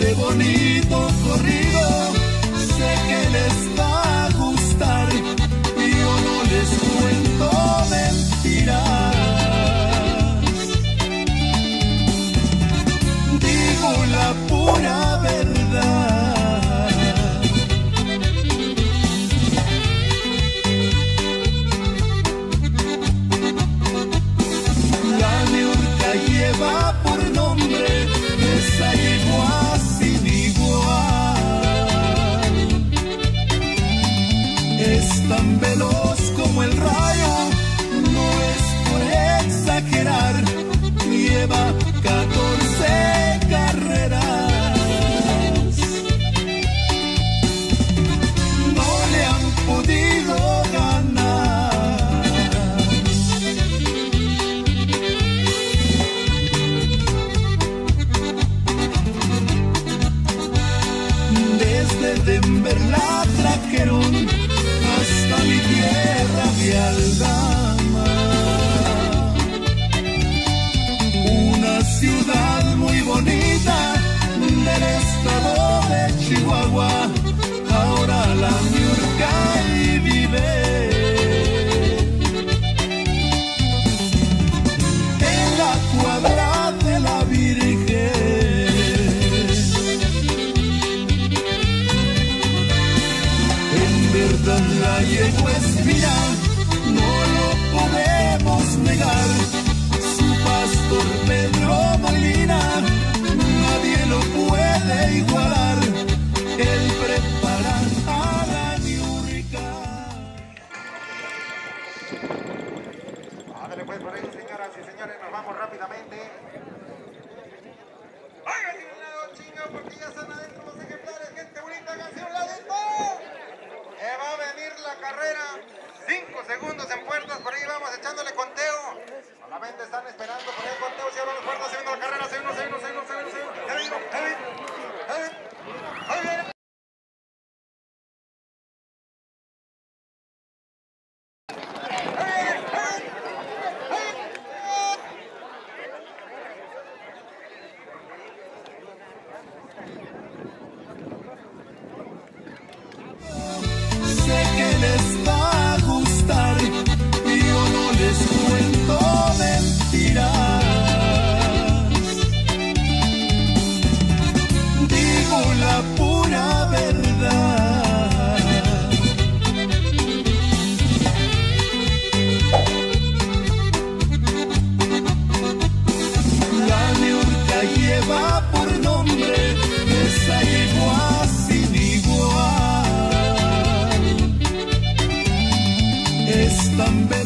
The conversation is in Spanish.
este bonito corrido sé que les va a gustar y yo no les cuento mentiras. Digo la pura verdad. lleva tan veloz como el rayo, no es por exagerar, lleva 14 carreras. No le han podido ganar. Desde Denver la trajeron Daniel pues mira, no lo podemos negar. Su pastor Pedro Molina, nadie lo puede igualar. Él prepara a la Yurika. Ándale pues por ahí, señoras y señores, nos vamos rápidamente. Oigan, un lado chingo porque ya están adentro. second is también.